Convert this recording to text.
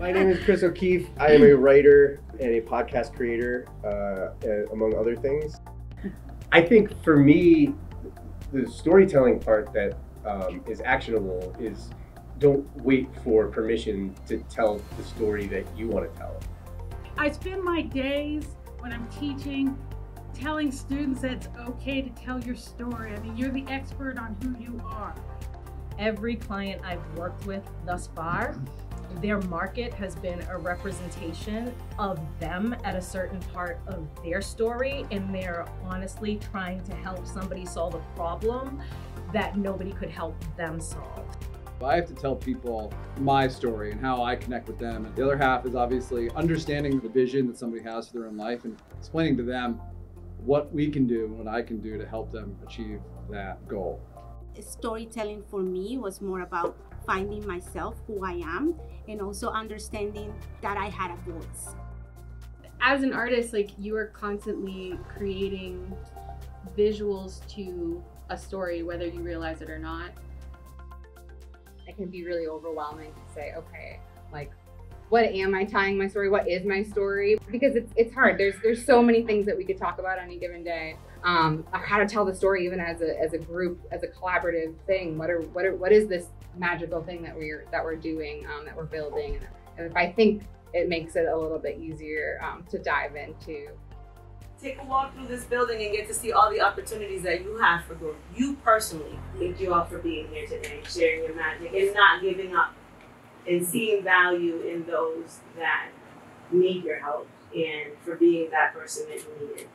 My name is Chris O'Keefe. I am a writer and a podcast creator, uh, among other things. I think for me, the storytelling part that um, is actionable is don't wait for permission to tell the story that you want to tell. I spend my days when I'm teaching telling students that it's okay to tell your story. I mean, you're the expert on who you are. Every client I've worked with thus far, their market has been a representation of them at a certain part of their story, and they're honestly trying to help somebody solve a problem that nobody could help them solve. I have to tell people my story and how I connect with them. And the other half is obviously understanding the vision that somebody has for their own life and explaining to them what we can do and what I can do to help them achieve that goal. Storytelling for me was more about finding myself, who I am, and also understanding that I had a voice. As an artist, like you are constantly creating visuals to a story, whether you realize it or not. It can be really overwhelming to say, okay, like what am I tying my story? What is my story? Because it's it's hard. There's there's so many things that we could talk about on any given day. Um, how to tell the story even as a as a group, as a collaborative thing. What are what are what is this magical thing that we're that we're doing, um, that we're building? And, and if I think it makes it a little bit easier um, to dive into. Take a walk through this building and get to see all the opportunities that you have for growth. You personally, thank you all for being here today, sharing your magic, and not giving up and seeing value in those that need your help and for being that person that you needed.